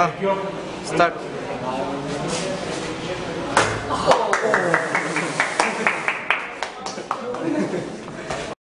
А? Старт.